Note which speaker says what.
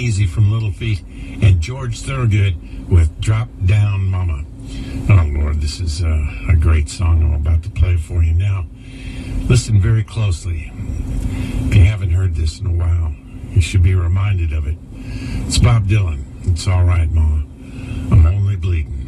Speaker 1: Easy from Little Feat, and George Thorogood with Drop Down Mama. Oh Lord, this is a, a great song I'm about to play for you now. Listen very closely. If you haven't heard this in a while, you should be reminded of it. It's Bob Dylan. It's all right, Ma. I'm only bleeding.